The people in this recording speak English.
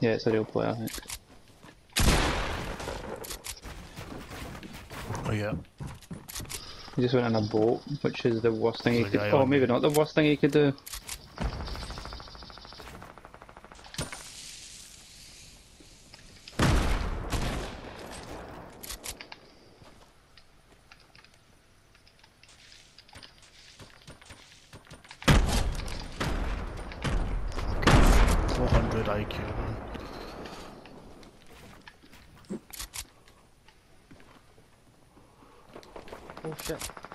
Yeah, it's a real player, I think. Oh yeah. He just went in a boat, which is the worst thing he There's a could. Oh, maybe not the worst thing he could do. Four hundred IQ. Man. Oh shit.